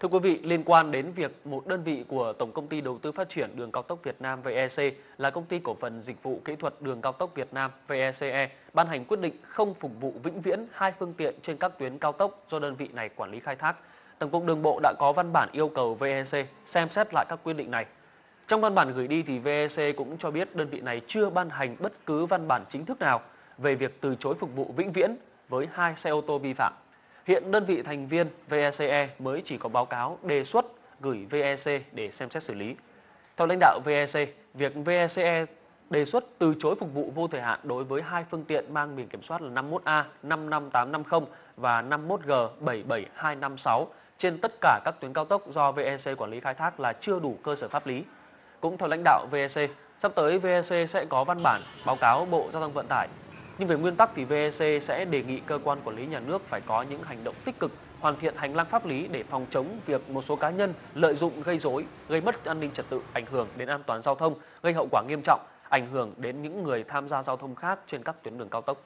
Thưa quý vị, liên quan đến việc một đơn vị của Tổng công ty Đầu tư Phát triển Đường cao tốc Việt Nam VEC là công ty cổ phần dịch vụ kỹ thuật Đường cao tốc Việt Nam VECE ban hành quyết định không phục vụ vĩnh viễn hai phương tiện trên các tuyến cao tốc do đơn vị này quản lý khai thác. Tổng cục Đường bộ đã có văn bản yêu cầu VEC xem xét lại các quyết định này. Trong văn bản gửi đi thì VEC cũng cho biết đơn vị này chưa ban hành bất cứ văn bản chính thức nào về việc từ chối phục vụ vĩnh viễn với hai xe ô tô vi phạm. Hiện đơn vị thành viên VECE mới chỉ có báo cáo đề xuất gửi VEC để xem xét xử lý. Theo lãnh đạo VEC, việc VECE đề xuất từ chối phục vụ vô thời hạn đối với hai phương tiện mang biển kiểm soát là 51A 55850 và 51G 77256 trên tất cả các tuyến cao tốc do VEC quản lý khai thác là chưa đủ cơ sở pháp lý. Cũng theo lãnh đạo VEC, sắp tới VEC sẽ có văn bản báo cáo Bộ Giao thông Vận tải nhưng về nguyên tắc thì VEC sẽ đề nghị cơ quan quản lý nhà nước phải có những hành động tích cực, hoàn thiện hành lang pháp lý để phòng chống việc một số cá nhân lợi dụng gây rối, gây mất an ninh trật tự, ảnh hưởng đến an toàn giao thông, gây hậu quả nghiêm trọng, ảnh hưởng đến những người tham gia giao thông khác trên các tuyến đường cao tốc.